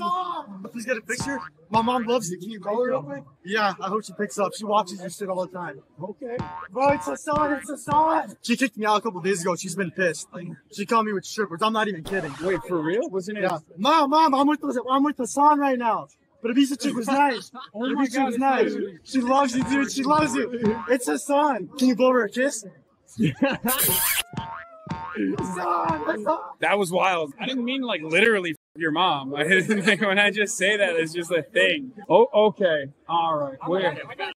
Oh, please get a picture. My mom loves it. Can you call her real quick? Yeah, I hope she picks up. She watches your shit all the time. Okay. Bro, it's Hasan. It's Hasan. She kicked me out a couple days ago. She's been pissed. She called me with strippers. I'm not even kidding. Wait, for real? Wasn't it? Yeah. Mom, mom, I'm with the, I'm with the son right now. But Ibiza chick was nice. Oh Ibiza my chick was nice. literally- She loves you, dude. She loves you. It's Hasan. Can you blow her a kiss? Son, son. That was wild. I didn't mean like literally f- your mom. I didn't think when I just say that, it's just a thing. Oh, okay. All right. Where?